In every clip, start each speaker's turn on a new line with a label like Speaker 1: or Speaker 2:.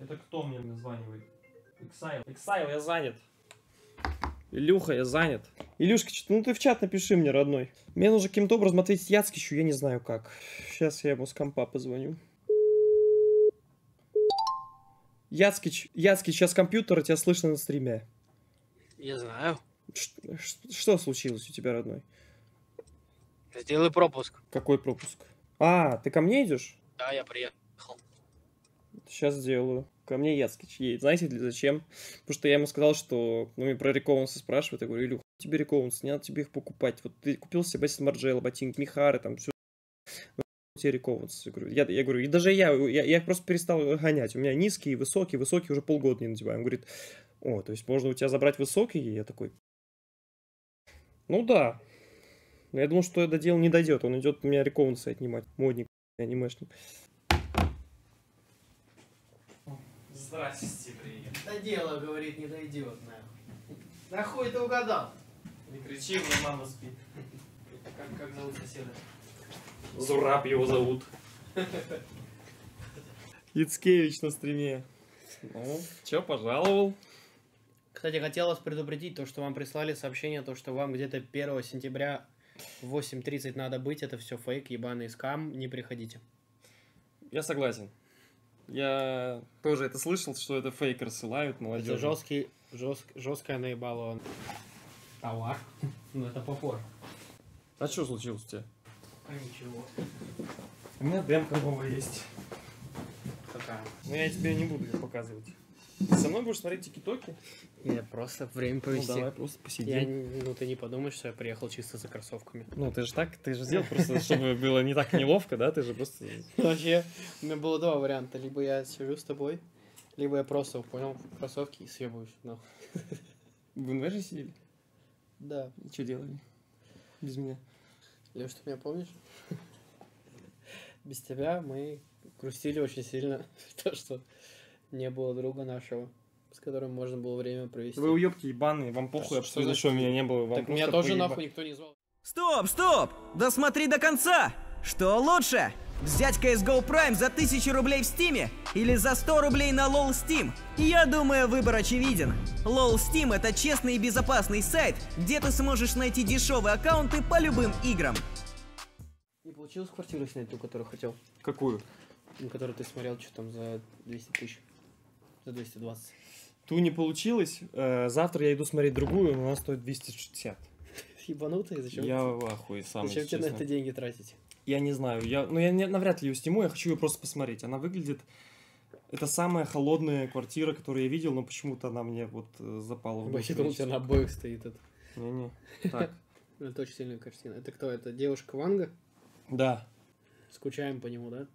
Speaker 1: Это кто мне названивает? Exile. Exile, я занят. Илюха, я занят. Илюшка, ну ты в чат напиши мне, родной. Мне нужно каким-то образом ответить Яцкищу, я не знаю как. Сейчас я ему с компа позвоню. Яцкич, Яцкич, сейчас компьютер, тебя слышно на стриме.
Speaker 2: Я знаю.
Speaker 1: Ш- что случилось у тебя, родной?
Speaker 2: Сделай пропуск.
Speaker 1: Какой пропуск? А, ты ко мне идешь?
Speaker 2: Да, я приехал.
Speaker 1: Сейчас сделаю. Ко мне Яцкич едет. Знаете, для зачем? Потому что я ему сказал, что... Ну, мне про рековансы спрашивают. Я говорю, Илюх, тебе рековансы, не надо тебе их покупать. Вот ты купил себе Басин Марджела, ботинки, Михары, там, все. тебе рековансы. Я говорю, я, я говорю, и даже я, я, я просто перестал гонять. У меня низкие, высокие, высокие уже полгода не надеваю. Он говорит, о, то есть можно у тебя забрать высокие? Я такой, ну да. Я думал, что это дело не дойдет. Он идет у меня рековансы отнимать. Модник, анимешник. Здрасте, привет.
Speaker 2: Да дело, говорит, не дойдет, нахуй. Нахуй ты угадал?
Speaker 1: Не кричи, у меня мама спит.
Speaker 2: Как, как зовут соседа?
Speaker 1: Зураб его зовут. Яцкевич на стриме. Ну, чё, пожаловал?
Speaker 2: Кстати, хотел вас предупредить, то, что вам прислали сообщение, то, что вам где-то 1 сентября в 8.30 надо быть, это все фейк, ебаный скам, не приходите.
Speaker 1: Я согласен. Я тоже это слышал, что это фейк рассылают молодежь.
Speaker 2: Это жесткий, жест, жесткое наебало товар. Ну, это попор.
Speaker 1: А что случилось у тебя?
Speaker 2: А ничего.
Speaker 1: У меня демка новая есть.
Speaker 2: Какая?
Speaker 1: Но я тебе не буду ее показывать. Ты со мной будешь смотреть тики-токи?
Speaker 2: Я просто время
Speaker 1: Ну
Speaker 2: провести.
Speaker 1: давай просто посидим.
Speaker 2: Я, ну, ты не подумаешь, что я приехал чисто за кроссовками.
Speaker 1: Ну ты же так, ты же сделал просто, чтобы было не так неловко, да? Ты же просто...
Speaker 2: Вообще, у меня было два варианта. Либо я сижу с тобой, либо я просто понял кроссовки и съебываюсь. нахуй.
Speaker 1: В инвеже сидели?
Speaker 2: Да.
Speaker 1: Что делали? Без меня.
Speaker 2: Леш, ты меня помнишь? Без тебя мы грустили очень сильно, то, что не было друга нашего, с которым можно было время провести.
Speaker 1: Вы уебки ебаные, вам похуй
Speaker 2: Что
Speaker 1: абсолютно,
Speaker 2: значит?
Speaker 1: что меня не было. Вам
Speaker 2: Так меня тоже
Speaker 1: поеба-
Speaker 2: нахуй никто не звал.
Speaker 3: Стоп, стоп! Досмотри до конца! Что лучше? Взять CSGO Prime за 1000 рублей в Стиме или за 100 рублей на LOL Steam? Я думаю, выбор очевиден. LOL Steam это честный и безопасный сайт, где ты сможешь найти дешевые аккаунты по любым играм.
Speaker 2: Не получилось квартиру снять, ту, которую хотел?
Speaker 1: Какую?
Speaker 2: Ну, которую ты смотрел, что там за 200 тысяч? За 220.
Speaker 1: Ту не получилось. Э, Завтра я иду смотреть другую, но она стоит 260.
Speaker 2: Ебанутый, зачем?
Speaker 1: Я в ахуе сам,
Speaker 2: зачем тебе на это деньги тратить?
Speaker 1: Я не знаю. Я, ну, я не, навряд ли ее сниму, я хочу ее просто посмотреть. Она выглядит... Это самая холодная квартира, которую я видел, но почему-то она мне вот э, запала в душу.
Speaker 2: Вообще, у тебя на обоих стоит это.
Speaker 1: Не-не. Так.
Speaker 2: Это очень сильная картина. Это кто? Это девушка Ванга?
Speaker 1: Да.
Speaker 2: Скучаем по нему, да?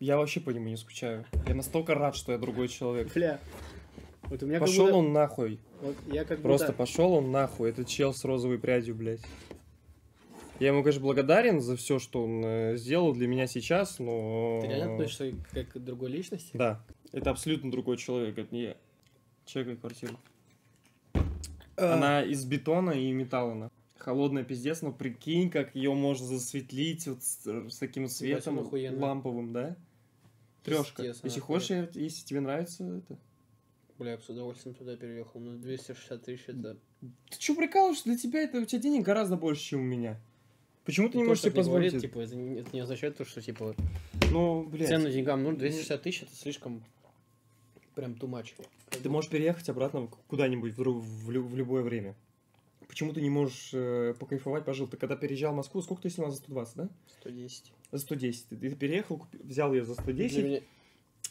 Speaker 1: Я вообще по нему не скучаю. Я настолько рад, что я другой человек.
Speaker 2: Бля. Вот у меня
Speaker 1: Пошел
Speaker 2: будто-
Speaker 1: он нахуй.
Speaker 2: Вот я как
Speaker 1: Просто
Speaker 2: будто...
Speaker 1: пошел он нахуй. Это чел с розовой прядью, блядь. Я ему, конечно, благодарен за все, что он э, сделал для меня сейчас, но...
Speaker 2: Ты реально относишься как к другой личности?
Speaker 1: Да. Это абсолютно другой человек, это не я. Чекай квартиру.
Speaker 2: А.
Speaker 1: Она из бетона и металла. На. Холодная пиздец, но прикинь, как ее можно засветлить вот с, с таким светом
Speaker 2: охуенно.
Speaker 1: ламповым, да? Трешка. Если хочешь, я- если тебе нравится это.
Speaker 2: Бля, я бы с удовольствием туда переехал. Ну, 260 тысяч это...
Speaker 1: Ты что прикалываешься? Для тебя это у тебя денег гораздо больше, чем у меня. Почему ты не
Speaker 2: Никто
Speaker 1: можешь себе позволить?
Speaker 2: говорит, типа, это не, это не означает то, что, типа,
Speaker 1: Ну, блядь.
Speaker 2: цену деньгам, ну, 260 тысяч это слишком прям much.
Speaker 1: Ты можешь переехать обратно куда-нибудь в, в в любое время. Почему ты не можешь э, покайфовать, пожил? Ты когда переезжал в Москву, сколько ты снимал за 120, да?
Speaker 2: 110.
Speaker 1: За 110. Ты, ты переехал, купи- взял ее за 110,
Speaker 2: Для меня-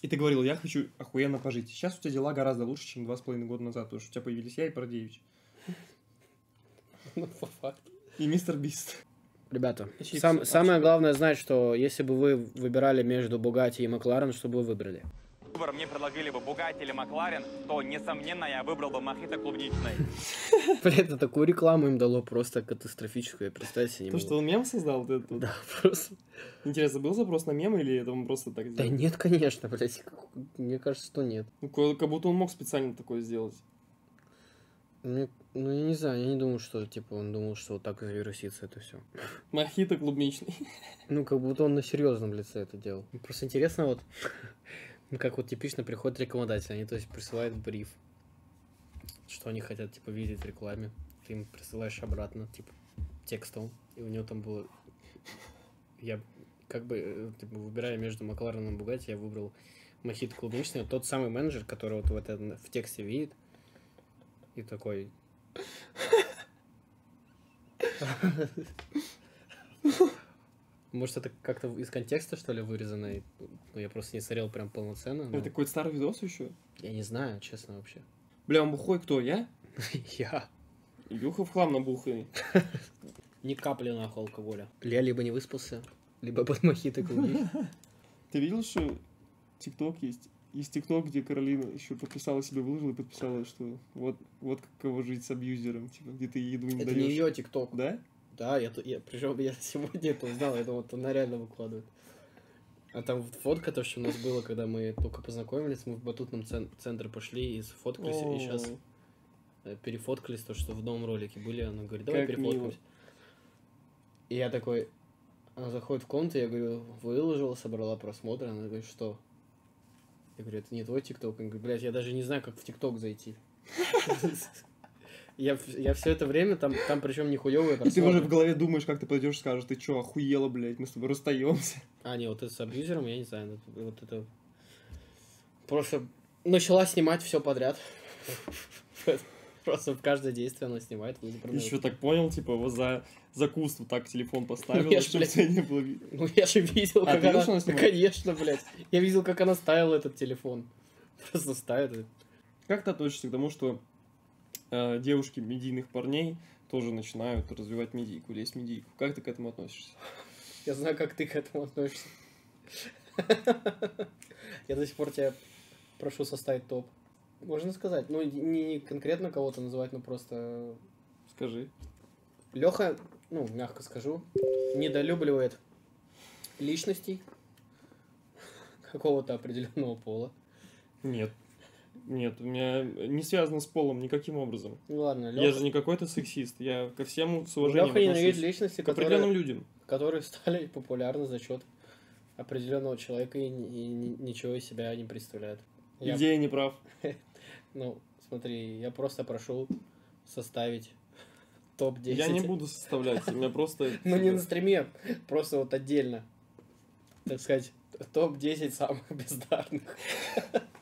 Speaker 1: и ты говорил, я хочу охуенно пожить. Сейчас у тебя дела гораздо лучше, чем два с половиной года назад, потому что у тебя появились я и Продеевич.
Speaker 2: Ну, по факту.
Speaker 1: И мистер Бист.
Speaker 2: Ребята,
Speaker 1: Чипсы,
Speaker 2: сам- самое главное знать, что если бы вы выбирали между Бугати и Макларен, что бы вы выбрали?
Speaker 4: Выбор мне предлагали бы Бугатти или Макларен, то, несомненно, я выбрал бы Мохито клубничный.
Speaker 2: Бля, это такую рекламу им дало просто катастрофическую, я представить себе не
Speaker 1: То, что он мем создал, вот это вот.
Speaker 2: Да, просто.
Speaker 1: Интересно, был запрос на мем или это он просто так
Speaker 2: Да
Speaker 1: сделал?
Speaker 2: нет, конечно, блядь. как- Мне кажется, что нет.
Speaker 1: Ну, как будто он мог специально такое сделать.
Speaker 2: Мне- ну, я не знаю, я не думаю, что, типа, он думал, что вот так завирусится это все.
Speaker 1: Мохито клубничный.
Speaker 2: Ну, как будто он на серьезном лице это делал. Просто интересно, вот, Ну, Как вот типично приходят рекламодатели, они то есть присылают бриф, что они хотят типа видеть в рекламе. Ты им присылаешь обратно, типа, текстом, и у него там было... Я как бы, типа, выбирая между Маклареном и Бугатти, я выбрал Мохит клубничный, тот самый менеджер, который вот в, это, в тексте видит, и такой... Может, это как-то из контекста, что ли, вырезано? и, Ну, я просто не смотрел прям полноценно. но
Speaker 1: Это какой-то старый видос еще?
Speaker 2: Я не знаю, честно, вообще.
Speaker 1: Бля, он бухой кто, я?
Speaker 2: Я.
Speaker 1: Илюха в хлам набуханный.
Speaker 2: Ни капли нахуй алкоголя. Я либо не выспался, либо под мохито.
Speaker 1: Ты видел, что ТикТок есть? Есть ТикТок, где Каролина еще подписала себе, выложила и подписала, что вот, вот каково жить с абьюзером, типа, где ты еду не
Speaker 2: Это
Speaker 1: даешь.
Speaker 2: не ее тикток.
Speaker 1: Да?
Speaker 2: Да, я, я причем я сегодня это узнал, я думал, она реально выкладывает. А там фотка, то, что у нас было, когда мы только познакомились, мы в батутном цен- центре пошли и сфоткались, и сейчас
Speaker 1: О,
Speaker 2: перефоткались, то, что в новом ролике были, она говорит, давай
Speaker 1: Как
Speaker 2: перефоткаемся. И я такой, она заходит в комнату, я говорю, выложила, собрала просмотры, она говорит, что? Я говорю, это не твой тикток. Она говорит, блядь, я даже не знаю, как в тикток зайти. Я, я все это время, там, там причем нихуевые
Speaker 1: И ты уже в голове думаешь, как ты пойдешь, скажешь, ты что, охуела, блядь, мы с тобой расстаемся.
Speaker 2: А, не, вот это с абьюзером, я не знаю. это- Вот это... Просто начала снимать все подряд. Просто в каждое действие она снимает.
Speaker 1: Еще так понял, типа, вот за, за куст вот так телефон поставил,
Speaker 2: ж,
Speaker 1: чтобы тебя не было видно.
Speaker 2: Ну, я же видел,
Speaker 1: А,
Speaker 2: как она...
Speaker 1: она снимает?
Speaker 2: Конечно, блядь. Я видел, как она ставила этот телефон. Просто ставит. и-
Speaker 1: Как ты относишься к тому, что э, девушки медийных парней тоже начинают развивать медийку, лезть в медийку? Как ты к этому относишься?
Speaker 2: Я знаю, как ты к этому относишься. Я до сих пор тебя прошу составить топ. Можно сказать. Ну, не не конкретно кого-то называть, но просто
Speaker 1: Скажи.
Speaker 2: Леха, ну, мягко скажу, недолюбливает личностей какого-то определенного пола.
Speaker 1: Нет. Нет, у меня не связано с полом никаким образом.
Speaker 2: Ну ладно,
Speaker 1: Я
Speaker 2: Леха,
Speaker 1: же не какой-то сексист. Я ко всему с уважением
Speaker 2: Леха ненавидит личности,
Speaker 1: К определенным
Speaker 2: которые,
Speaker 1: людям.
Speaker 2: которые стали популярны за счет определенного человека и, и ни- ничего из себя не представляют. Я-
Speaker 1: я не прав?
Speaker 2: ну, смотри, я просто прошу составить топ-10.
Speaker 1: Я не буду составлять. У меня просто...
Speaker 2: Ну, не на стриме, просто вот отдельно. Так сказать, топ-10 самых бездарных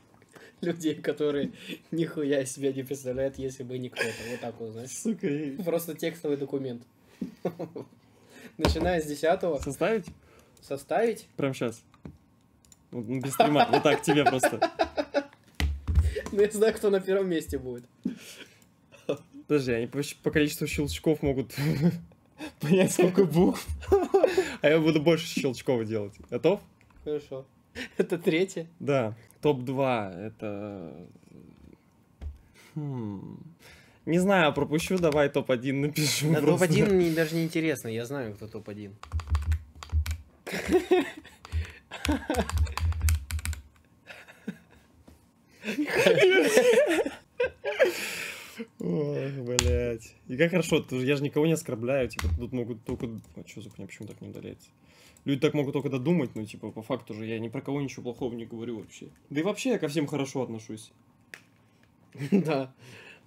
Speaker 2: людей, которые нихуя себя не представляют, если бы не кто-то. Вот так вот, знаешь.
Speaker 1: Сука,
Speaker 2: Просто текстовый документ. Начиная с десятого
Speaker 1: составить?
Speaker 2: составить.
Speaker 1: Прям сейчас. Ну, без стрима. Вот так тебе просто.
Speaker 2: Ну, я знаю, кто на первом месте будет.
Speaker 1: Подожди, они по количеству щелчков могут понять, сколько букв. А я буду больше щелчков делать. Готов?
Speaker 2: Хорошо. Это третье.
Speaker 1: Да. Топ-2 это... Хм. Не знаю, пропущу, давай топ-1 напишу.
Speaker 2: На
Speaker 1: просто.
Speaker 2: топ-1 мне даже не интересно, я знаю, кто топ-1.
Speaker 1: Ох, блядь. И как хорошо, я же никого не оскорбляю, типа, тут могут только... А что за хуйня, почему так не удаляется? Люди так могут только додумать, но, типа, по факту же я ни про кого ничего плохого не говорю вообще. Да и вообще я ко всем хорошо отношусь.
Speaker 2: Да.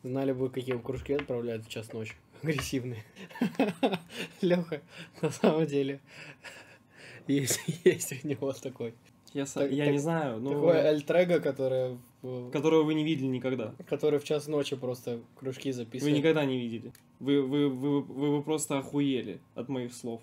Speaker 2: Знали бы, какие кружки отправляют в час ночи. Агрессивные. Леха, на самом деле, есть, есть у него такой.
Speaker 1: Я,
Speaker 2: Так-
Speaker 1: я
Speaker 2: так-
Speaker 1: не знаю, но...
Speaker 2: Такое альтрега, которое,
Speaker 1: Которого вы не видели никогда.
Speaker 2: который в час ночи просто кружки
Speaker 1: Вы
Speaker 2: записывает.
Speaker 1: никогда не видели. Вы, вы, вы, вы, вы просто охуели от моих слов.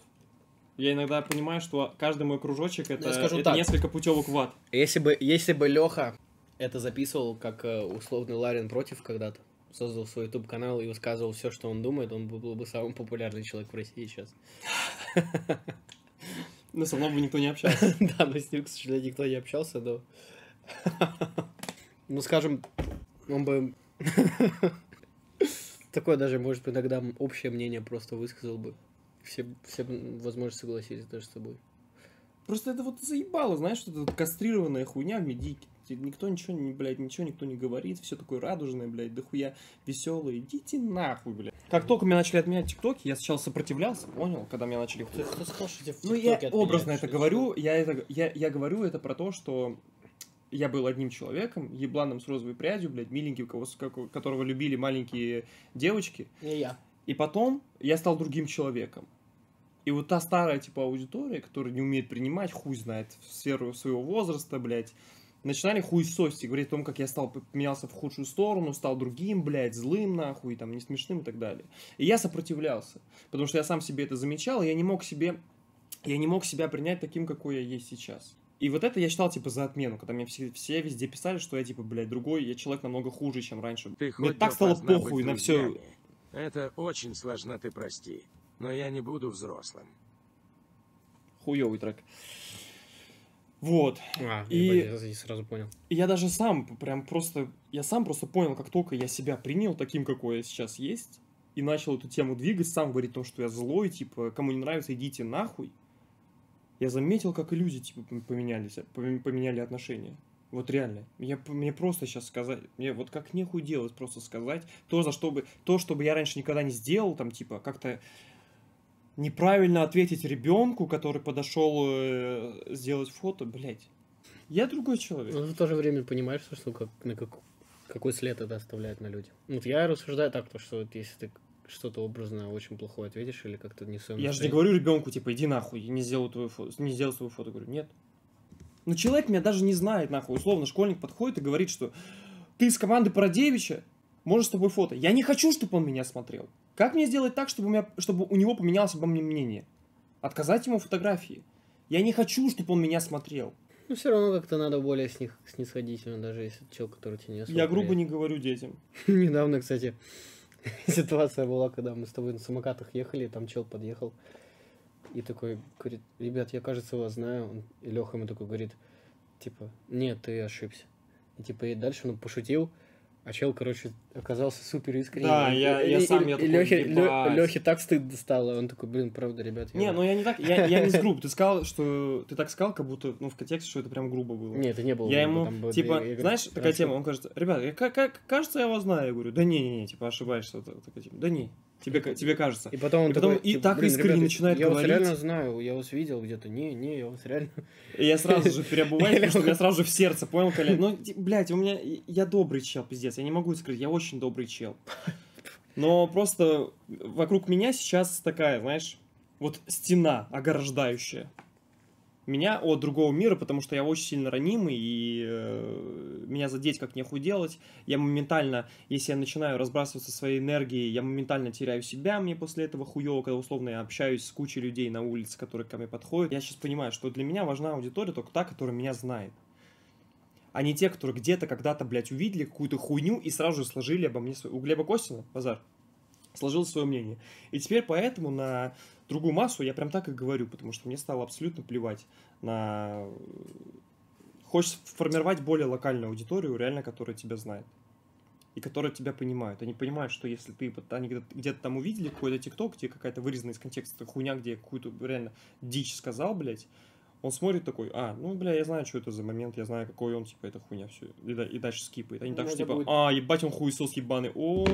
Speaker 1: Я иногда понимаю, что каждый мой кружочек это,
Speaker 2: Я скажу
Speaker 1: это
Speaker 2: так.
Speaker 1: несколько путевок в ад.
Speaker 2: Если бы, если бы Леха это записывал как э, условный Ларин против когда-то, создал свой YouTube канал и высказывал все, что он думает, он бы- был бы самый популярный человек в России сейчас.
Speaker 1: Но со мной бы никто не общался.
Speaker 2: Да, но с ним, к сожалению, никто не общался, но... Ну, скажем, он бы... Такое даже, может, иногда общее мнение просто высказал бы. Все, все возможно, согласились даже с тобой.
Speaker 1: Просто это вот заебало, знаешь, что это кастрированная хуйня в медике. Тебе Никто ничего не, блядь, ничего никто не говорит, все такое радужное, блядь, дохуя веселое. Идите нахуй, блядь. Как только меня начали отменять ТикТоки, я сначала сопротивлялся, понял, когда меня начали
Speaker 2: Ты кто сказал, что тебя в
Speaker 1: Ну, я
Speaker 2: ТикТоке
Speaker 1: образно
Speaker 2: отменяют?
Speaker 1: это говорю, я, это, я, я говорю это про то, что я был одним человеком, ебланом с розовой прядью, блядь, миленьким, кого, которого любили маленькие девочки.
Speaker 2: Не я.
Speaker 1: И потом я стал другим человеком. И вот та старая, типа, аудитория, которая не умеет принимать, хуй знает, в сферу своего возраста, блядь, начинали хуй сости, говорить о том, как я стал, поменялся в худшую сторону, стал другим, блядь, злым, нахуй, там, не смешным и так далее. И я сопротивлялся, потому что я сам себе это замечал, и я не мог себе, я не мог себя принять таким, какой я есть сейчас. И вот это я считал, типа, за отмену, когда мне все, все везде писали, что я, типа, блядь, другой, я человек намного хуже, чем раньше.
Speaker 5: Ты
Speaker 1: Мне так стало похуй на все.
Speaker 5: Это очень сложно, ты прости. Но я не буду взрослым.
Speaker 1: Хуёвый трек. Вот.
Speaker 2: А,
Speaker 1: И-
Speaker 2: я не сразу понял.
Speaker 1: И я даже сам прям просто, я сам просто понял, как только я себя принял таким, какой я сейчас есть, и начал эту тему двигать, сам говорить о том, что я злой, типа, кому не нравится, идите нахуй. Я заметил, как и люди, типа, поменялись, пом- поменяли отношения. Вот реально. Я, мне просто сейчас сказать, мне вот как нехуй делать, просто сказать то, за что бы, то, что бы я раньше никогда не сделал, там, типа, как-то неправильно ответить ребенку, который подошел э, сделать фото, блядь. Я другой человек.
Speaker 2: Но ты в то же время понимаешь, что как, на как- какой след это оставляет на людях. Вот я рассуждаю так, то, что вот если ты что-то образно очень плохое ответишь или как-то не
Speaker 1: Я же не говорю ребенку, типа, иди нахуй, не сделаю твою фото, не сделаю свою фото. Говорю, нет. Ну, человек меня даже не знает, нахуй. Условно, школьник подходит и говорит, что ты из команды Парадевича, можешь с тобой фото. Я не хочу, чтобы он меня смотрел. Как мне сделать так, чтобы у, меня, чтобы у него поменялось обо мне мнение? Отказать ему фотографии. Я не хочу, чтобы он меня смотрел.
Speaker 2: Ну, все равно как-то надо более с них снисходительно, даже если человек, который тебе не особо
Speaker 1: Я грубо не говорю детям.
Speaker 2: Недавно, кстати, ситуация была, когда мы с тобой на самокатах ехали, и там чел подъехал. И такой говорит, ребят, я, кажется, вас знаю. И Леха ему такой говорит, типа, нет, ты ошибся. И типа, и дальше он пошутил, а чел, короче, оказался супер искренним.
Speaker 1: Да,
Speaker 2: И-
Speaker 1: я- я
Speaker 2: и-
Speaker 1: сам,
Speaker 2: и
Speaker 1: я такой,
Speaker 2: Лёхе, Лё-. Лёхе так стыдно стало. Он такой, блин, правда, ребят. я-
Speaker 1: Не, ну я не так, я, я не с груб. Ты сказал, что ты так сказал, как будто, ну, в контексте, что это прям грубо было.
Speaker 2: Не, это не было.
Speaker 1: Я
Speaker 2: грубо,
Speaker 1: ему, типа,
Speaker 2: я- я
Speaker 1: знаешь, такая тема, он кажется, ребят, я, как, кажется, я вас знаю. Я говорю, да не-не-не, типа, ошибаешься. Такая тема. Да не, тебе, ка- тебе кажется.
Speaker 2: И потом он
Speaker 1: И потом
Speaker 2: такой,
Speaker 1: и
Speaker 2: типа,
Speaker 1: так
Speaker 2: «Блин,
Speaker 1: искренне
Speaker 2: ребята,
Speaker 1: начинает
Speaker 2: я
Speaker 1: говорить».
Speaker 2: вас реально знаю, я вас видел где-то. Не, не, я вас реально...
Speaker 1: И я сразу же переобуваюсь, потому что меня сразу же в сердце, понял, Коля? Ну, блядь, у меня, я добрый чел, пиздец, я не могу скрыть, я очень добрый чел. Но просто вокруг меня сейчас такая, знаешь, вот стена ограждающая. Меня от другого мира, потому что я очень сильно ранимый, и э, меня задеть как нехуй делать. Я моментально, если я начинаю разбрасываться своей энергией, я моментально теряю себя, мне после этого хуево, когда условно я общаюсь с кучей людей на улице, которые ко мне подходят. Я сейчас понимаю, что для меня важна аудитория только та, которая меня знает. А не те, которые где-то когда-то, блядь, увидели какую-то хуйню и сразу же сложили обо мне свое... У Глеба Костина, базар, сложил свое мнение. И теперь поэтому на другую массу я прям так и говорю, потому что мне стало абсолютно плевать на... Хочешь формировать более локальную аудиторию, реально, которая тебя знает. И которая тебя понимают. Они понимают, что если ты они где-то, там увидели какой-то тикток, где какая-то вырезанная из контекста хуйня, где какую-то реально дичь сказал, блядь, он смотрит такой, а, ну, бля, я знаю, что это за момент, я знаю, какой он, типа, это хуйня, все. И, и дальше скипает. Они
Speaker 2: Ну,
Speaker 1: так, что,
Speaker 2: это
Speaker 1: типа,
Speaker 2: будет-
Speaker 1: а, ебать, он хуесос ебаный, о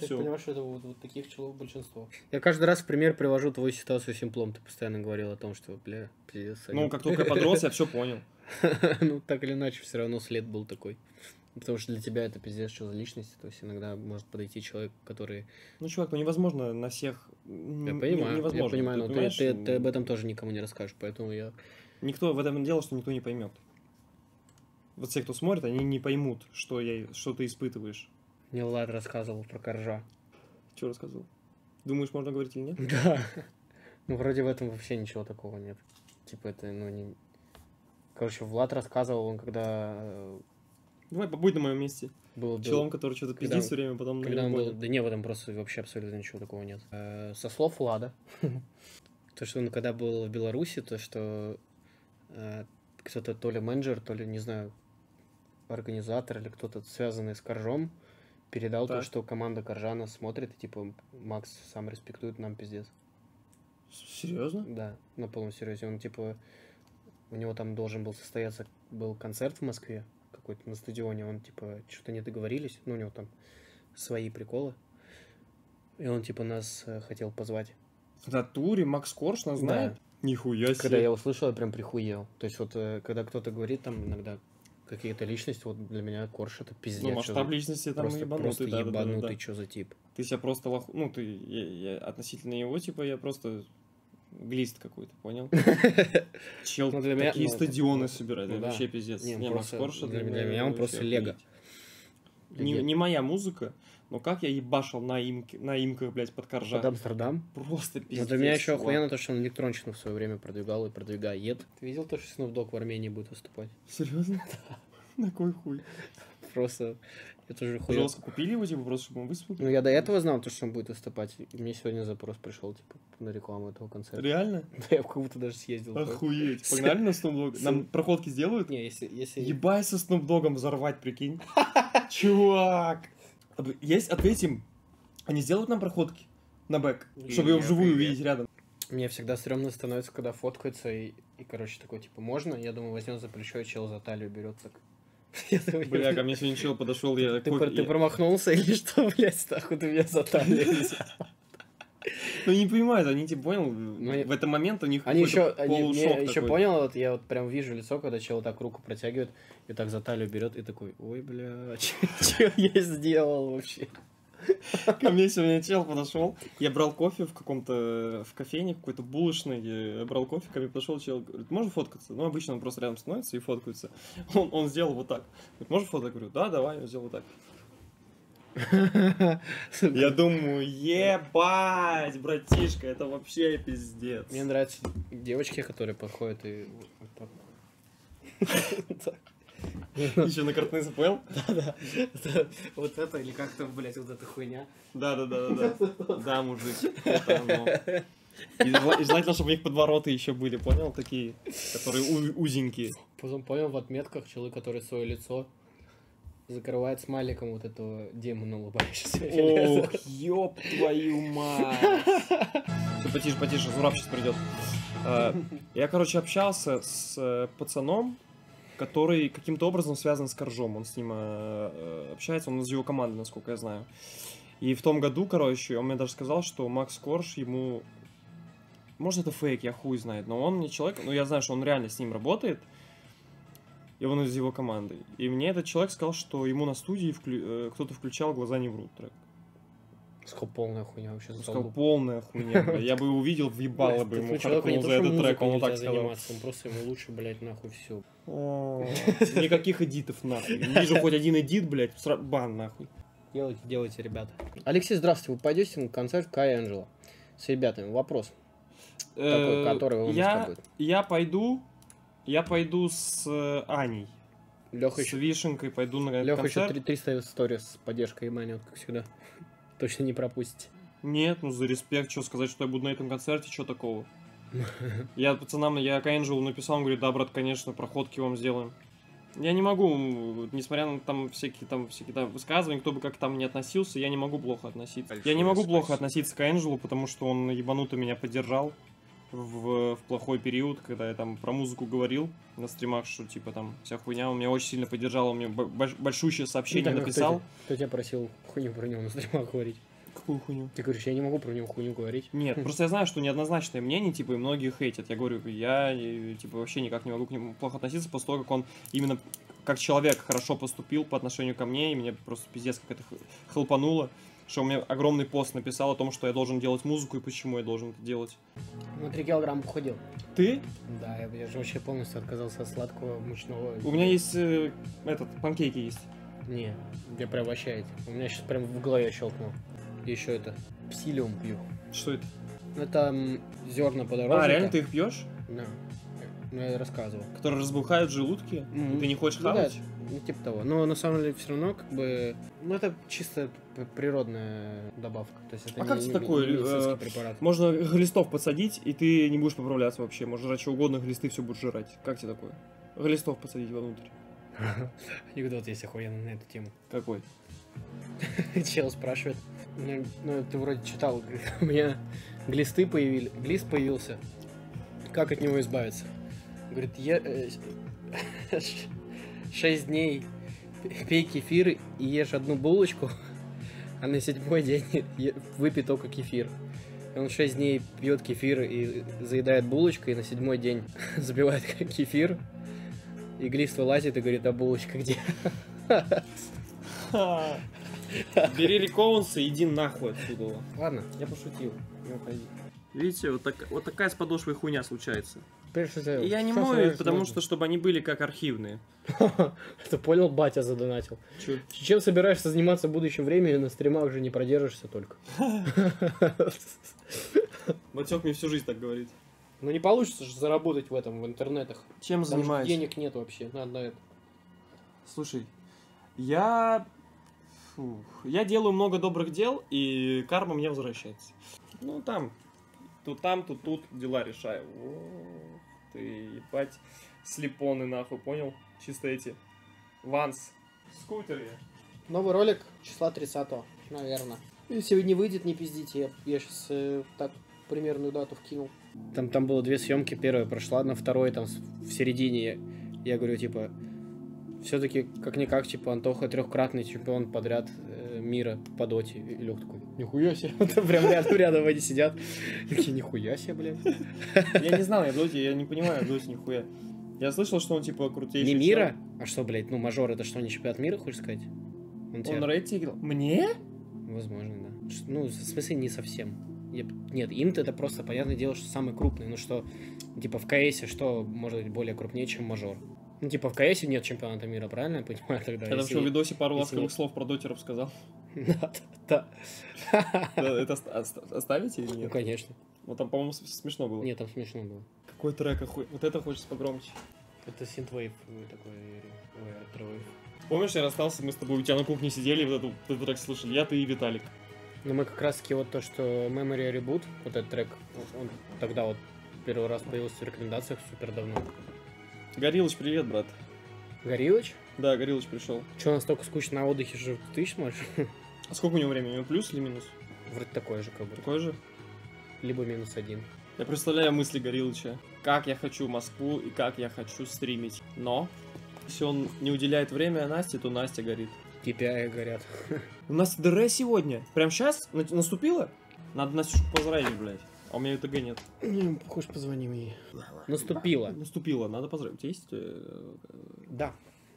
Speaker 2: Ты
Speaker 1: все.
Speaker 2: понимаешь, что это вот, вот таких челов большинство. Я каждый раз в пример привожу твою ситуацию с симплом. Ты постоянно говорил о том, что, бля, пиздец.
Speaker 1: Ну,
Speaker 2: Саня».
Speaker 1: как только я подрос, я все понял.
Speaker 2: Ну, так или иначе, все равно след был такой. Потому что для тебя это пиздец, что за личность. То есть иногда может подойти человек, который...
Speaker 1: Ну, чувак, ну невозможно на всех...
Speaker 2: Я понимаю,
Speaker 1: невозможно.
Speaker 2: я понимаю, но ты, ты- ты об этом тоже никому не расскажешь, поэтому я...
Speaker 1: Никто в этом дело, что никто не поймет. Вот все, кто смотрит, они не поймут, что, я, что ты испытываешь.
Speaker 2: Мне Влад рассказывал про коржа.
Speaker 1: Что рассказывал? Думаешь, можно говорить или нет?
Speaker 2: Да. Ну, вроде в этом вообще ничего такого нет. Типа это, ну, не... Короче, Влад рассказывал, он когда э,
Speaker 1: Давай, побудь на моем месте.
Speaker 2: был... был-
Speaker 1: Челом, который что-то
Speaker 2: когда
Speaker 1: пиздит все время, потом...
Speaker 2: Когда он был... Да не, в этом просто вообще абсолютно ничего такого нет. Э, Со слов Влада, то, что он когда был в Беларуси, то, что э, кто-то то ли менеджер, то ли, не знаю, организатор или кто-то связанный с Коржом передал то,
Speaker 1: Так.
Speaker 2: что команда Коржана смотрит, и типа Макс сам респектует нам пиздец.
Speaker 1: Серьезно?
Speaker 2: Да, на полном серьезе. Он типа, у него там должен был состояться, был концерт в Москве какой-то на стадионе, он типа, что-то не договорились, ну у него там свои приколы. И он типа нас э, хотел позвать.
Speaker 1: В натуре Макс Корж нас знает? Нихуя себе.
Speaker 2: Когда я услышал, я прям прихуел. То есть вот, э, когда кто-то говорит там иногда, какие-то личности, вот для меня Корж это пиздец.
Speaker 1: Ну, масштаб личности там
Speaker 2: просто,
Speaker 1: ебанутый,
Speaker 2: просто
Speaker 1: да, да, да, да, да.
Speaker 2: ебанутый, что за тип.
Speaker 1: Ты себя просто лох... Ну, ты... Я, я относительно его, типа, я просто глист какой-то, понял? Чел
Speaker 2: Ну, для меня-
Speaker 1: такие
Speaker 2: ну,
Speaker 1: стадионы собирает,
Speaker 2: ну
Speaker 1: это
Speaker 2: да.
Speaker 1: вообще пиздец.
Speaker 2: Не,
Speaker 1: Не,
Speaker 2: ну,
Speaker 1: Макс
Speaker 2: просто
Speaker 1: Корж это
Speaker 2: для меня- для меня он просто лего.
Speaker 1: Не,
Speaker 2: Лего.
Speaker 1: не моя музыка, но как я ебашил на, имке, на имках, блядь, под коржа.
Speaker 2: Под Амстердам.
Speaker 1: Просто пиздец.
Speaker 2: Но для меня еще охуенно то, что он электронщину в свое время продвигал и продвигает. Ты видел то, что Snoop Dogg в Армении будет выступать?
Speaker 1: Серьезно? На кой хуй?
Speaker 2: Просто это же хуя.
Speaker 1: Жестко купили его, типа, просто, чтобы он выступил?
Speaker 2: Ну, я до этого знал, то, что он будет выступать. И мне сегодня запрос пришел, типа, на рекламу этого концерта.
Speaker 1: Реально?
Speaker 2: Да, я как будто даже съездил.
Speaker 1: Охуеть. Погнали на Snoop Dogg? Нам проходки сделают?
Speaker 2: Не, если... если...
Speaker 1: Ебай со Snoop Dogg'ом взорвать, прикинь. Чувак. Есть, ответь им. Они сделают нам проходки на бэк, чтобы его
Speaker 2: Я
Speaker 1: вживую
Speaker 2: привет.
Speaker 1: увидеть рядом.
Speaker 2: Мне всегда стрёмно становится, когда фоткаются, и, и короче, такой, типа, можно? Я думаю, возьмет за плечо, и чел за талию берет так.
Speaker 1: Бля, ко мне сегодня чел подошел, я...
Speaker 2: Ты, ты промахнулся или что, блядь, нахуй ты меня за талию?
Speaker 1: Ну, не понимают, они, типа, понял, в этот момент у них
Speaker 2: Они еще, они,
Speaker 1: полушок
Speaker 2: еще понял, вот я вот прям вижу лицо, когда чел так руку протягивает и так за талию берет и такой, ой, бля, что я сделал вообще?
Speaker 1: Ко мне сегодня чел подошел, я брал кофе в каком-то, в кофейне какой-то булочной, я брал кофе, ко мне подошел чел, говорит, можно фоткаться? Ну, обычно он просто рядом становится и фоткается. Он, он сделал вот так. Говорит, можно фото? Я говорю, да, давай, он сделал вот так. Я думаю, ебать, братишка, это вообще пиздец.
Speaker 2: Мне нравятся девочки, которые подходят и.
Speaker 1: Еще на картны запоел?
Speaker 2: Да, вот это или как-то, блядь, вот эта хуйня.
Speaker 1: Да, да, да, да, да. Да, мужик, это оно. И жела- и желательно, чтобы у них подвороты еще были, понял? Такие, которые узенькие.
Speaker 2: Потом понял в отметках человек, который свое лицо закрывает смайликом вот этого демона улыбающегося.
Speaker 1: Ох, ёб твою мать. Потише, потише, Зураб сейчас придет. А, Я, короче, общался с э, пацаном, который каким-то образом связан с Коржом. Он с ним э, общается, он из его команды, насколько я знаю. И в том году, короче, он мне даже сказал, что Макс Корж ему... Может, это фейк, я хуй знает, но он мне человек... Ну, я знаю, что он реально с ним работает, и он из его команды. И мне этот человек сказал, что ему на студии вклю- э, кто-то включал «Глаза не врут» трек.
Speaker 2: Сказал, полная хуйня вообще
Speaker 1: сказал, полная хуйня, бля. Я бы увидел, въебало бы ему, харкнул за этот трек, он так сказал.
Speaker 2: он просто ему лучше, блядь, нахуй все.
Speaker 1: Никаких эдитов, нахуй. Вижу хоть один эдит, блядь, бан, нахуй.
Speaker 2: Делайте, делайте, ребята. Алексей, здравствуйте, вы пойдете на концерт Кай Анджела с ребятами? Вопрос, такой,
Speaker 1: Э,
Speaker 2: который вам
Speaker 1: я,
Speaker 2: будет.
Speaker 1: я пойду, я пойду с э, Аней,
Speaker 2: Леха
Speaker 1: с
Speaker 2: еще,
Speaker 1: Вишенкой пойду на
Speaker 2: Леха еще
Speaker 1: концерт.
Speaker 2: 300 сторис с поддержкой Имани, вот как всегда. Точно не пропустите.
Speaker 1: Нет, ну за респект, что сказать, что я буду на этом концерте, что такого? Я пацанам, я Каинджелу написал, он говорит, да, брат, конечно, проходки вам сделаем. Я не могу, несмотря на там всякие там всякие там высказывания, кто бы как там не относился, я не могу плохо относиться. я не
Speaker 5: Большое
Speaker 1: могу плохо
Speaker 5: спасибо.
Speaker 1: относиться к Энджелу, потому что он ебануто меня поддержал в, в плохой период, когда я там про музыку говорил на стримах, что типа там вся хуйня, он меня очень сильно поддержал, он мне больш- большущее сообщение
Speaker 2: Ну, так, а
Speaker 1: написал.
Speaker 2: Кто, кто тебя просил хуйню про него на стримах говорить?
Speaker 1: Какую хуйню?
Speaker 2: Ты говоришь, я не могу про него хуйню говорить.
Speaker 1: Нет, просто я знаю, что неоднозначное мнение, типа, и многие хейтят. Я говорю, я, типа, вообще никак не могу к нему плохо относиться после того, как он именно как человек хорошо поступил по отношению ко мне, и мне просто пиздец как это х- хлопануло, что он мне огромный пост написал о том, что я должен делать музыку и почему я должен это делать.
Speaker 2: На 3 килограмма похудел.
Speaker 1: Ты?
Speaker 2: Да, я, я же вообще полностью отказался от сладкого мучного.
Speaker 1: У меня есть этот, панкейки есть.
Speaker 2: Не, я превращаете. У меня сейчас прям в голове щелкнул. И еще это. Псилиум пью.
Speaker 1: Что это?
Speaker 2: Это зерна подорожника.
Speaker 1: А, реально ты их пьешь?
Speaker 2: Да. Ну, я рассказывал.
Speaker 1: Которые разбухают желудки?
Speaker 2: Мгм.
Speaker 1: И ты не хочешь
Speaker 2: Ну да,
Speaker 1: хавать?
Speaker 2: ну, типа того. Но на самом деле все равно как бы... Ну, это чисто природная добавка. То есть это
Speaker 1: А
Speaker 2: не,
Speaker 1: как
Speaker 2: не медицинский
Speaker 1: э,
Speaker 2: препарат.
Speaker 1: Можно глистов подсадить, и ты не будешь поправляться вообще. Можешь жрать что угодно, глисты все будешь жрать. Как тебе такое? Глистов посадить вовнутрь.
Speaker 2: Анекдот есть охуенный на эту тему.
Speaker 1: Какой?
Speaker 2: Чел спрашивает. Ну, ну, ты вроде читал. У меня глисты появились. Глист появился. Как от него избавиться? Говорит, я... э, Шесть дней пей кефир и ешь одну булочку, а на седьмой день выпей только кефир. И он шесть дней пьет кефир и заедает булочкой, и на седьмой день забивает кефир Иглист вылазит и говорит, а булочка где?
Speaker 1: Бери Рикоунса и иди нахуй отсюда.
Speaker 2: Ладно,
Speaker 1: Я пошутил. Видите, вот, так, вот такая с подошвой хуйня случается. Я не мою, потому что, чтобы они были как архивные.
Speaker 2: Ты понял, батя задонатил.
Speaker 1: Чё?
Speaker 2: Чем собираешься заниматься в будущем времени, на стримах уже не продержишься только.
Speaker 1: Батек мне всю жизнь так говорит.
Speaker 2: Ну не получится же заработать в этом, в интернетах.
Speaker 1: Чем
Speaker 2: же
Speaker 1: занимаюсь?
Speaker 2: денег нет вообще, надо на это.
Speaker 1: Слушай, я... Фух, я делаю много добрых дел, и карма мне возвращается. Ну, там, тут там, тут тут дела решаю. О, ты, ебать, слепоны нахуй, понял? Чисто эти. Ванс. Скутер я.
Speaker 2: Новый ролик числа 30 наверное. Если не выйдет, не пиздите. Я, сейчас так примерную дату вкинул. Там, там было две съемки. Первая прошла, на второй там в середине я говорю, типа, все-таки как-никак, типа, Антоха трехкратный чемпион подряд э, мира по доте. И Лех такой, нихуя себе. Прям рядом, рядом они сидят. Такие, нихуя себе, блядь.
Speaker 1: Я не знал, я доте, я не понимаю доте нихуя. Я слышал, что он типа крутейший.
Speaker 2: Не мира? А что, блядь, ну мажор это что, не чемпионат мира, хочешь сказать? Он
Speaker 1: Он рейти играл. Мне?
Speaker 2: Возможно, да. Ну, в смысле, не совсем. Я Нет, имт это просто, понятное дело, что самый крупный. Ну что, типа в КСе что может быть более крупнее, чем мажор? Ну, типа в КСе нет чемпионата мира, правильно я понимаю тогда?
Speaker 1: Я там что, в видосе пару ласковых слов про дотеров сказал.
Speaker 2: Да,
Speaker 1: Это ост- ост- оставите или
Speaker 2: Ну,
Speaker 1: нет?
Speaker 2: конечно.
Speaker 1: Вот там, по-моему, смешно было.
Speaker 2: Нет, там смешно было.
Speaker 1: Какой трек охуй. Вот это хочется погромче.
Speaker 2: Это синтвейв такой, ой, ретровейв.
Speaker 1: Помнишь, я расстался, мы с тобой у тебя на кухне сидели, и вот эту- этот трек слышали. Я, ты и Виталик.
Speaker 2: Ну, мы как раз таки вот то, что Memory Reboot, вот этот трек, он тогда вот первый раз появился в рекомендациях супер давно.
Speaker 1: Горилыч, привет, брат.
Speaker 2: Горилыч?
Speaker 1: Да, Горилыч пришел.
Speaker 2: Че, настолько скучно на отдыхе же ты смотришь?
Speaker 1: А сколько у него времени? У него плюс или минус?
Speaker 2: Вроде такой же, как бы.
Speaker 1: Такой же?
Speaker 2: Либо минус один.
Speaker 1: Я представляю мысли Горилыча. Как я хочу Москву и как я хочу стримить. Но, если он не уделяет время Насте, то Настя горит.
Speaker 2: KPI горят.
Speaker 1: У нас ДР сегодня. Прям сейчас наступило? Надо Настюшку поздравить, блядь. А у меня ТГ нет.
Speaker 2: Не, хочешь, позвони мне. Наступило.
Speaker 1: Наступило, надо поздравить. У тебя есть? э,
Speaker 2: Да.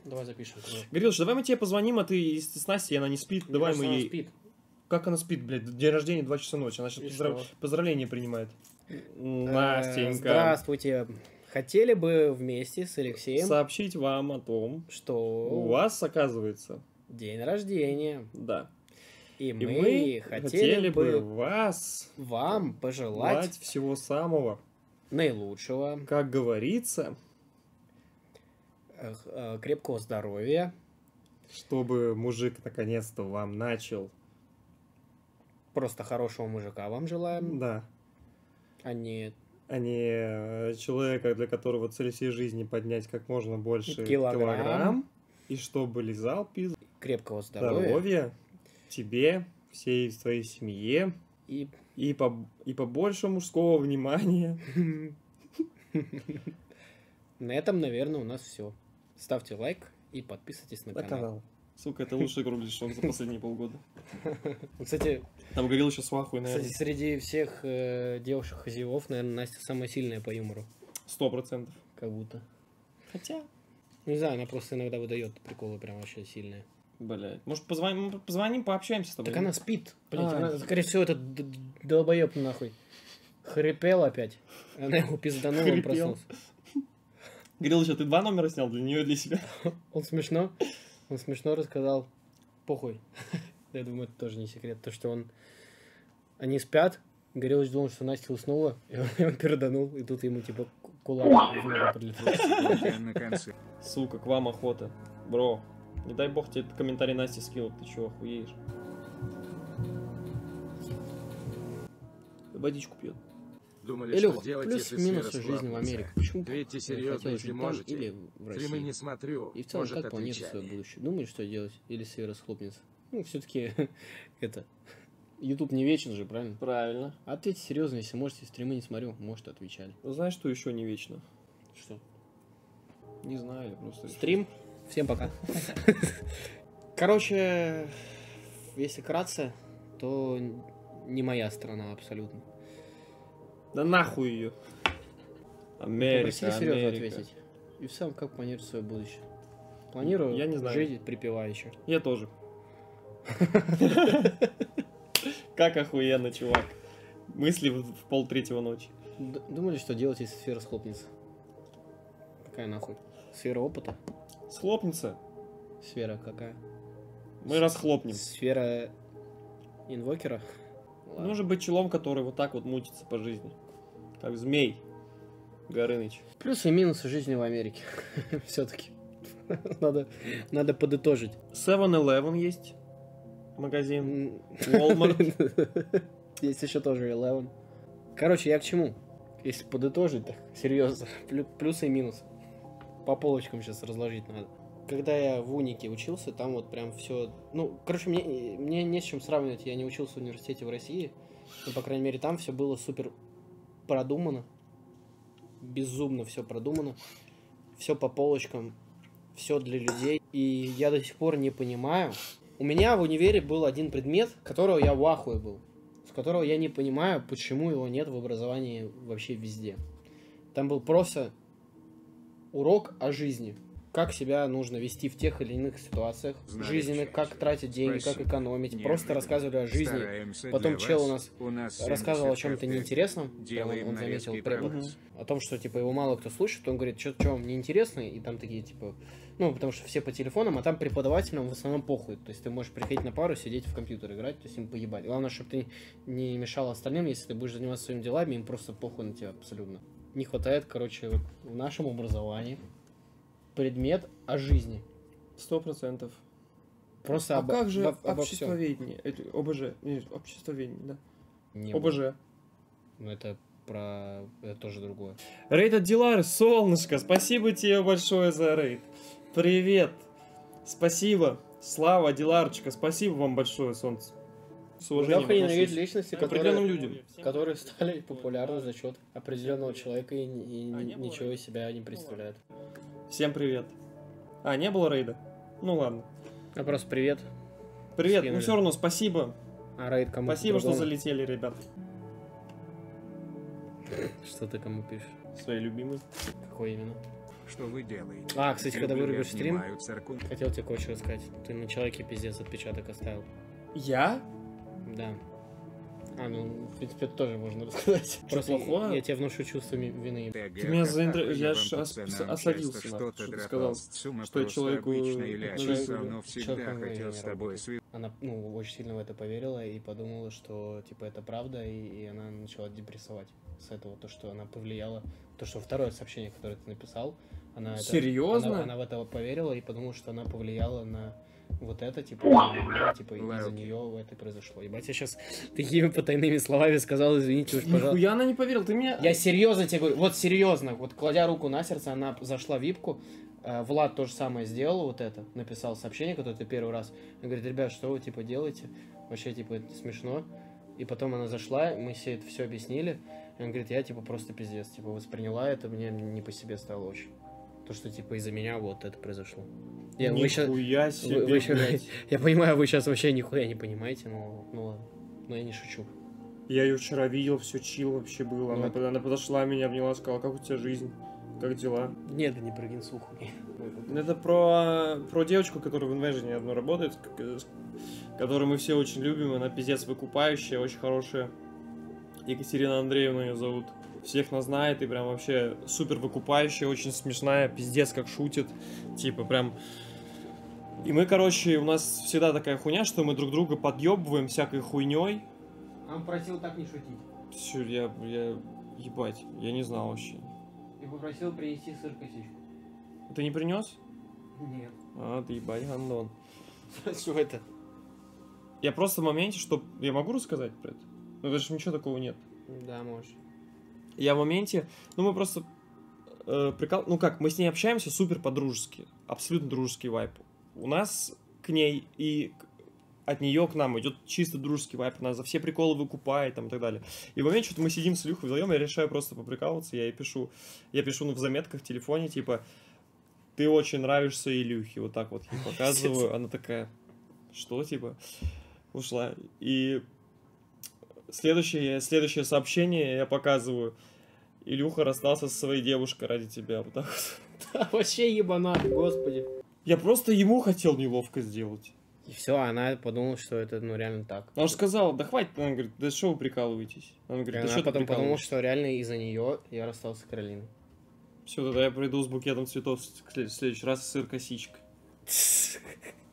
Speaker 2: Давай запишем.
Speaker 1: Горилыч, давай мы тебе позвоним, а ты с Настей, она не спит. Давай мы ей...
Speaker 2: спит.
Speaker 1: Как она спит, блядь? День рождения 2 часа ночи. Она сейчас поздрав- поздравления принимает.
Speaker 2: Э,
Speaker 1: Настенька.
Speaker 2: Здравствуйте. Хотели бы вместе с Алексеем,
Speaker 1: Сообщить вам о том,
Speaker 2: что
Speaker 1: у вас, оказывается,
Speaker 2: день рождения.
Speaker 1: да.
Speaker 2: И
Speaker 1: И
Speaker 2: мы,
Speaker 1: мы
Speaker 2: хотели, бы
Speaker 1: вас
Speaker 2: вам пожелать
Speaker 1: желать всего самого.
Speaker 2: наилучшего,
Speaker 1: Как говорится,
Speaker 2: э, крепкого здоровья,
Speaker 1: чтобы мужик наконец-то вам начал.
Speaker 2: просто хорошего мужика вам желаем,
Speaker 1: Да.
Speaker 2: а не
Speaker 1: А не э, человека, для которого цель всей жизни поднять как можно больше
Speaker 2: Килограмм.
Speaker 1: килограмм. И чтобы лизал пиз
Speaker 2: крепкого здоровья.
Speaker 1: здоровья тебе, всей твоей семье
Speaker 2: И
Speaker 1: и, по, и побольше мужского внимания.
Speaker 2: на этом, наверное, у нас все. Ставьте лайк и подписывайтесь на
Speaker 1: На
Speaker 2: канал.
Speaker 1: канал. Сука, это лучший кругляшок за последние полгода.
Speaker 2: Кстати,
Speaker 1: Там говорил еще свахуй,
Speaker 2: кстати,
Speaker 1: наверное.
Speaker 2: среди всех э, девушек хозяевов, наверное, Настя самая сильная по юмору.
Speaker 1: Сто процентов.
Speaker 2: Как будто.
Speaker 1: Хотя,
Speaker 2: Не знаю, она просто иногда выдает приколы прям вообще сильные.
Speaker 1: Блядь. Может, позвоним, позвоним, пообщаемся с тобой?
Speaker 2: Так она спит. Блять,
Speaker 1: А.
Speaker 2: она, скорее всего, этот долбоеб нахуй. Хрипел опять. Она его пизданула, он проснулся.
Speaker 1: Говорил еще, ты два номера снял для нее и для себя.
Speaker 2: Он смешно, он смешно рассказал. Похуй. Я думаю, это тоже не секрет. То, что он... Они спят, Горелыч думал, что Настя уснула, и он, и он переданул, и тут ему типа ку- кулак в ногу прилетел.
Speaker 5: на конце.
Speaker 1: Сука, к вам охота. Бро, не дай бог тебе этот комментарий Насти скинул, ты чего, охуеешь? Водичку пьет.
Speaker 5: Думали,
Speaker 2: Илюх,
Speaker 5: что делать,
Speaker 2: плюсы и
Speaker 5: если
Speaker 2: минусы
Speaker 5: сфера
Speaker 2: жизни в? Америке. Почему
Speaker 5: Ответьте серьезно, если можете.
Speaker 2: или в
Speaker 5: Стримы
Speaker 2: России?
Speaker 5: не смотрю.
Speaker 2: И в целом,
Speaker 5: Может,
Speaker 2: как планируешь свое будущее? Думаешь, что делать? Или сфера схлопнется? Ну, все-таки это... YouTube не вечен же, правильно?
Speaker 1: Правильно.
Speaker 2: Ответьте серьезно, если можете, стримы не смотрю, может, отвечали.
Speaker 1: Знаешь, что еще не вечно?
Speaker 2: Что?
Speaker 1: Не знаю, я просто...
Speaker 2: Стрим. Всем пока. Короче, если кратко, то не моя страна абсолютно.
Speaker 1: Да нахуй ее. Америка,
Speaker 2: Попроси серьезно
Speaker 1: Америка.
Speaker 2: ответить. И в целом, как планируешь свое будущее? Планирую
Speaker 1: Я не знаю.
Speaker 2: жить припеваючи.
Speaker 1: Я тоже. Как охуенно, чувак. Мысли в в полтретьего ночи.
Speaker 2: Думали, что делать, если сфера схлопнется? Какая нахуй? Сфера опыта?
Speaker 1: Схлопнется,
Speaker 2: Сфера какая?
Speaker 1: мы расхлопнем.
Speaker 2: Сфера инвокера? Ладно.
Speaker 1: Нужно быть челом, который вот так вот мутится по жизни. Как змей. Горыныч.
Speaker 2: Плюсы и минусы жизни в Америке. Все-таки. Надо, надо подытожить.
Speaker 1: 7-Eleven есть. Магазин. Walmart.
Speaker 2: Есть еще тоже Eleven. Короче, я к чему? Если подытожить, так серьезно. Плю- Плюсы и минусы. По полочкам сейчас разложить надо. Когда я в унике учился, там вот прям все... Ну, короче, мне, мне не с чем сравнивать. Я не учился в университете в России. Но, по крайней мере, там все было супер продумано. Безумно все продумано. Все по полочкам. Все для людей. И я до сих пор не понимаю. У меня в универе был один предмет, которого я в ахуе был с которого я не понимаю, почему его нет в образовании вообще везде. Там был просто урок о жизни. Как себя нужно вести в тех или иных ситуациях
Speaker 5: Знали
Speaker 2: жизненных, как тратить деньги, как экономить. Просто рассказывали о жизни.
Speaker 5: Стараемся
Speaker 2: Потом чел у нас
Speaker 5: У нас
Speaker 2: рассказывал о
Speaker 5: 70
Speaker 2: чем-то неинтересном.
Speaker 5: Делаем
Speaker 2: он заметил препод.
Speaker 5: прогресс.
Speaker 2: О том, что типа его мало кто слушает, он говорит, что вам неинтересно, и там такие типа, ну, потому что все по телефонам, а там преподавателям в основном похуй. То есть ты можешь приходить на пару, сидеть в компьютер играть, то есть им поебать. Главное, чтобы ты не мешал остальным, если ты будешь заниматься своими делами, им просто похуй на тебя абсолютно. Не хватает, короче, вот в нашем образовании предмет о жизни.
Speaker 1: Сто процентов.
Speaker 2: Просто
Speaker 1: А
Speaker 2: об-
Speaker 1: как же
Speaker 2: обо- обо
Speaker 1: обществоведение? Это ОБЖ. Нет, обществоведение, да.
Speaker 2: Не,
Speaker 1: ОБЖ.
Speaker 2: ну это про... это тоже другое.
Speaker 1: Рейд от Дилары, солнышко, спасибо тебе большое за рейд. Привет. Спасибо. Слава, Диларочка, спасибо вам большое, солнце. С уважением
Speaker 2: Лёха ненавидит личности,
Speaker 1: к определенным людям.
Speaker 2: которые стали популярны за счет определенного человека и, и ни- ничего из себя не представляют.
Speaker 1: Всем привет. А, не было рейда? Ну ладно.
Speaker 2: А просто привет.
Speaker 1: Привет,
Speaker 2: Скинули.
Speaker 1: ну все равно спасибо.
Speaker 2: А рейд кому
Speaker 1: Спасибо, что залетели, ребят.
Speaker 2: Что ты кому пишешь?
Speaker 1: Свои любимые.
Speaker 2: Какой именно?
Speaker 5: Что вы делаете?
Speaker 2: А, кстати, когда вырубишь стрим, хотел тебе кое-что рассказать. Ты на человеке пиздец отпечаток оставил.
Speaker 1: Я?
Speaker 2: Да. А, ну, в принципе, это тоже можно рассказать. Просто
Speaker 1: плохого?
Speaker 2: я тебе вношу чувство вины.
Speaker 5: Ты
Speaker 1: меня заинтр- я ж ос- осадился,
Speaker 5: что ты
Speaker 1: сказал, что я человеку
Speaker 5: или всегда хотел с тобой.
Speaker 2: Она, ну, очень сильно в это поверила и подумала, что, типа, это правда, и, и она начала депрессовать с этого, то, что она повлияла, то, что второе сообщение, которое ты написал, она... это-
Speaker 1: Серьезно?
Speaker 2: она, она в это поверила и подумала, что она повлияла на вот это, типа, типа, из-за нее это произошло. Ебать, я сейчас такими потайными словами сказал, извините уж, пожалуйста.
Speaker 1: Нихуя она не поверила, ты меня...
Speaker 2: Я серьезно тебе говорю, вот серьезно, вот кладя руку на сердце, она зашла в випку, э, Влад то же самое сделал, вот это, написал сообщение, которое ты первый раз. Он говорит, ребят, что вы, типа, делаете? Вообще, типа, это смешно. И потом она зашла, мы все это все объяснили. И он говорит, я, типа, просто пиздец, типа, восприняла это, мне не по себе стало очень. То, что, типа, из-за меня вот это произошло. Я, вы
Speaker 1: Нихуя себе,
Speaker 2: вы- вы
Speaker 1: блядь.
Speaker 2: я понимаю, вы сейчас вообще нихуя не понимаете, но, ну ладно. Но я не шучу.
Speaker 1: Я ее вчера видел, все чил вообще было.
Speaker 2: Ну,
Speaker 1: Она,
Speaker 2: это-
Speaker 1: она подошла, меня обняла, сказала, как у тебя жизнь, как дела.
Speaker 2: Нет, да не про генсуху.
Speaker 1: Это про, про девочку, которая в Invasion одной работает, э, которую мы все очень любим. Она пиздец выкупающая, очень хорошая. Екатерина Андреевна ее зовут. Всех нас знает и прям вообще супер выкупающая, очень смешная, пиздец как шутит. Типа прям... И мы, короче, у нас всегда такая хуйня, что мы друг друга подъебываем всякой хуйней.
Speaker 2: Он просил так не шутить.
Speaker 1: Все, я, я, ебать, я не знал вообще.
Speaker 2: И попросил принести сыр косичку.
Speaker 1: Ты не принес?
Speaker 2: Нет.
Speaker 1: А, ты ебать, гандон.
Speaker 2: Что это?
Speaker 1: Я просто в моменте, что... Я могу рассказать про это? Ну, даже ничего такого нет.
Speaker 2: Да, можешь.
Speaker 1: Я в моменте... Ну, мы просто... э, прикол... Ну, как, мы с ней общаемся супер по-дружески. Абсолютно дружеский вайп. У нас к ней и от нее к нам идет чисто дружеский вайп. Она за все приколы выкупает там и так далее. И в моменте, что мы сидим с Илюхой вдвоем, я решаю просто поприкалываться. Я ей пишу... Я пишу ну, в заметках в телефоне, типа... Ты очень нравишься Илюхе. Вот так вот ей показываю. Она такая... Что, типа? Ушла. И следующее, следующее сообщение я показываю. Илюха расстался со своей девушкой ради тебя. Вот так вот.
Speaker 2: Вообще ебанат, господи.
Speaker 1: Я просто ему хотел неловко сделать.
Speaker 2: И все, она подумала, что это ну реально так.
Speaker 1: Она же сказала, да хватит. Она говорит, да что вы прикалываетесь? Она говорит, да
Speaker 2: она
Speaker 1: что
Speaker 2: потом подумала, что реально из-за нее я расстался с Каролиной.
Speaker 1: Все, тогда я приду с букетом цветов в след- в следующий раз с сыр-косичкой.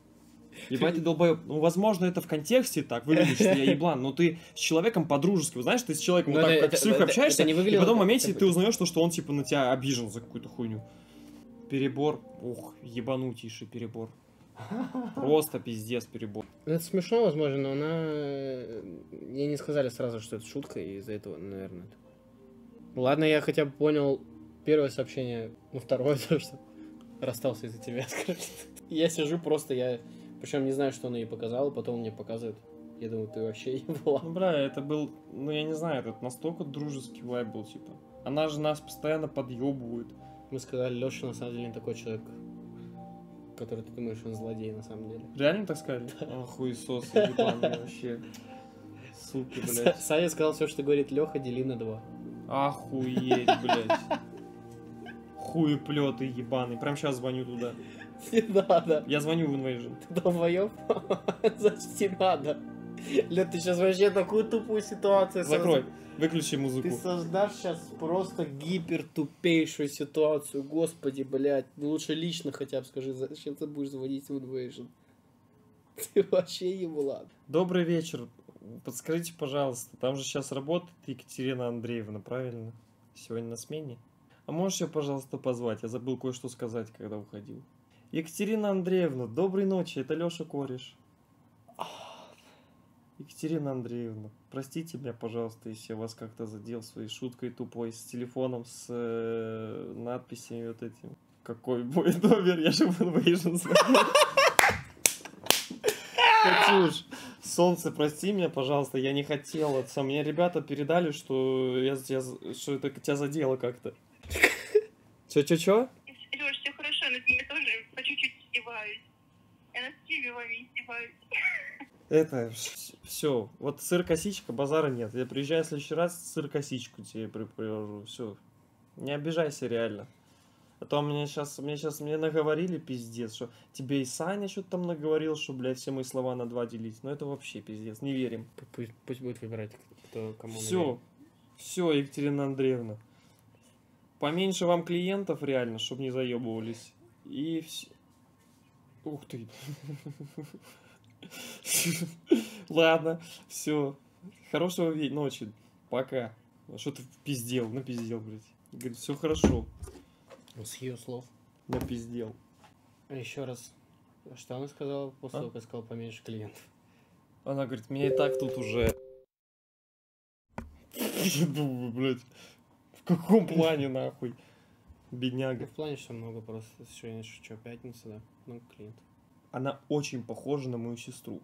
Speaker 1: Ебать, ты долбоеб. Ну, возможно, это в контексте так выглядит, что я еблан, но ты с человеком по-дружески, вот знаешь, ты с человеком
Speaker 2: Ну,
Speaker 1: вот так, как с общаешься, и потом в моменте ты узнаешь, то, что он, типа, на тебя обижен за какую-то хуйню. Перебор. Ух, ебанутейший перебор. Просто пиздец перебор.
Speaker 2: Ну, Это смешно, возможно, но она... э, Ей не сказали сразу, что это шутка, и из-за этого, наверное, это... Ладно, я хотя бы понял первое сообщение, ну, второе, то, что расстался из-за тебя. скажем. Я сижу просто, я... Причем не знаю, что она ей показала, потом мне показывает. Я думаю, ты вообще ебала.
Speaker 1: Ну, бля, это был, ну, я не знаю, это настолько дружеский вайб был, типа. Она же нас постоянно подъебывает.
Speaker 2: Мы сказали, Леша на самом деле не такой человек, который ты думаешь, он злодей на самом деле.
Speaker 1: Реально так сказали? А, хуесос, ебаный вообще. Суки, блядь.
Speaker 2: Саня сказал все, что говорит Леха, дели на два.
Speaker 1: Охуеть, блядь. Хуеплеты ебаный. Прям сейчас звоню туда.
Speaker 2: Не надо.
Speaker 1: Я звоню в Invasion.
Speaker 2: Ты долбоёб? Зачем тебе надо? Лед, ты сейчас вообще такую тупую ситуацию
Speaker 1: Закрой. Выключи
Speaker 2: Ты
Speaker 1: музыку.
Speaker 2: создашь сейчас просто гипер тупейшую ситуацию. Господи, блядь. Ну, Лучше лично хотя бы скажи, зачем ты будешь звонить в Invasion? Ты вообще еблан.
Speaker 1: Добрый вечер. Подскажите, пожалуйста, там же сейчас работает Екатерина Андреевна, правильно? Сегодня на смене. А можешь ее, пожалуйста, позвать? Я забыл кое-что сказать, когда уходил. Екатерина Андреевна, доброй ночи, это Леша Кореш. Екатерина Андреевна, простите меня, пожалуйста, если я вас как-то задел своей шуткой тупой с телефоном, с э, надписями вот этим. Какой мой номер? Я же в Invasion. Катюш, солнце, прости меня, пожалуйста, я не хотел отца. Мне ребята передали, что, я, з- что это тебя задело как-то. Чё-чё-чё?
Speaker 6: Леш, все хорошо, над ними тоже по чуть-чуть издеваюсь.
Speaker 1: Это, все, вот сыр-косичка, базара нет. Я приезжаю в следующий раз, сыр-косичку тебе при- привожу, все. Не обижайся реально. А то мне сейчас, мне сейчас, мне наговорили пиздец, что тебе и Саня что-то там наговорил, что, блядь, все мои слова на два делить. Но это вообще пиздец, не верим.
Speaker 2: Пусть, пусть будет выбирать, кто кому
Speaker 1: Все, все, Екатерина Андреевна. Поменьше вам клиентов реально, чтобы не заебывались. И все. Ух ты. Ладно, все. Хорошего ночи. Пока. Что ты пиздел, напиздел, блядь. Говорит, все хорошо.
Speaker 2: Ну, С ее слов.
Speaker 1: Напиздел.
Speaker 2: А еще раз. Что она сказала после
Speaker 1: А?
Speaker 2: того, как сказала поменьше клиентов?
Speaker 1: Она говорит, меня и так тут уже... Блядь, в каком плане нахуй?
Speaker 2: Ну,
Speaker 1: Бедняга.
Speaker 2: в плане, что много просто. Сегодня что, пятница, да? Много клиентов.
Speaker 1: она очень похожа на мою сестру.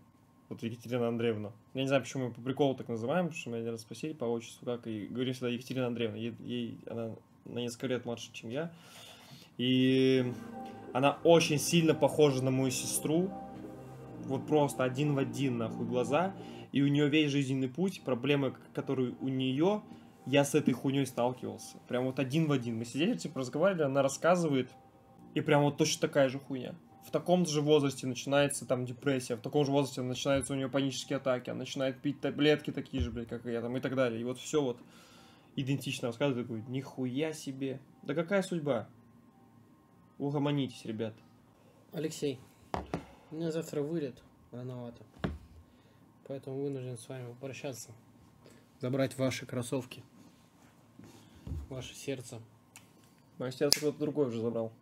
Speaker 1: Вот Екатерина Андреевна. Я не знаю, почему мы по приколу так называем, потому что меня один раз спросили по отчеству, как, и говорим всегда Екатерина Андреевна. Ей, ей- она на несколько лет младше, чем я. И она очень сильно похожа на мою сестру. Вот просто один в один, нахуй, глаза. И у нее весь жизненный путь, проблемы, которые у нее, я с этой хуйней сталкивался. Прям вот один в один. Мы сидели, типа, разговаривали, она рассказывает, и прям вот точно такая же хуйня. В таком же возрасте начинается там депрессия, в таком же возрасте начинаются у нее панические атаки, она начинает пить таблетки такие же, блядь, как и я, там, и так далее. И вот все вот идентично рассказывает, такой, нихуя себе. Да какая судьба? Угомонитесь, ребят.
Speaker 2: Алексей, меня завтра вылет рановато. Поэтому вынужден с вами попрощаться. Забрать ваши кроссовки. Ваше сердце.
Speaker 1: Мое сердце кто-то другой уже забрал.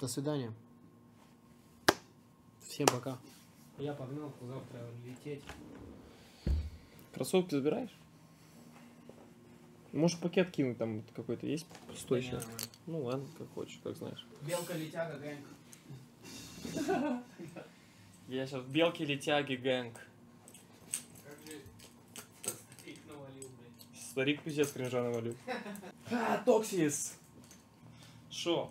Speaker 2: До свидания. Всем пока. Я погнал завтра лететь.
Speaker 1: Кроссовки забираешь? Может пакет кинуть там какой-то есть пустой сейчас? Ну ладно, как хочешь, как знаешь.
Speaker 2: Белка летяга, гэнг.
Speaker 1: Я сейчас белки летяги гэнг.
Speaker 2: Как же старик навалил, блядь.
Speaker 1: Старик пиздец кринжа навалил. А, Токсис! Шо?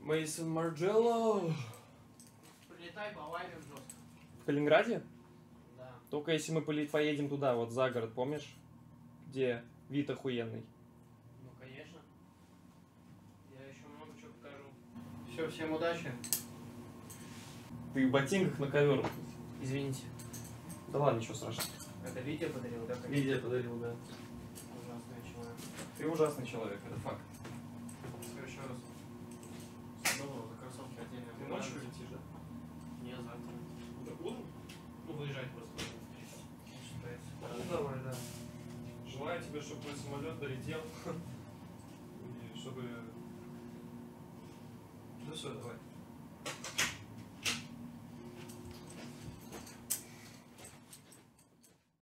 Speaker 1: Мейсон Марджелло.
Speaker 2: Прилетай по лайве жестко.
Speaker 1: В Калининграде?
Speaker 2: Да.
Speaker 1: Только если мы поедем туда, вот за город, помнишь? Где вид охуенный.
Speaker 2: Ну, конечно. Я еще много чего покажу. Все, всем удачи.
Speaker 1: Ты в ботинках на ковер.
Speaker 2: Извините.
Speaker 1: Да ладно, ничего страшного.
Speaker 2: Это видео подарил, да? как
Speaker 1: подарил, да.
Speaker 2: Ужасный человек.
Speaker 1: Ты ужасный человек, это факт.
Speaker 2: Все, еще раз. Доброго, за кроссовки отдельно.
Speaker 1: Ты ночью летишь, да?
Speaker 2: Не, завтра.
Speaker 1: Утром?
Speaker 2: Ну, выезжать просто.
Speaker 1: Ну, давай, да. Желаю тебе, чтобы твой самолет долетел. И чтобы... Ну все, давай.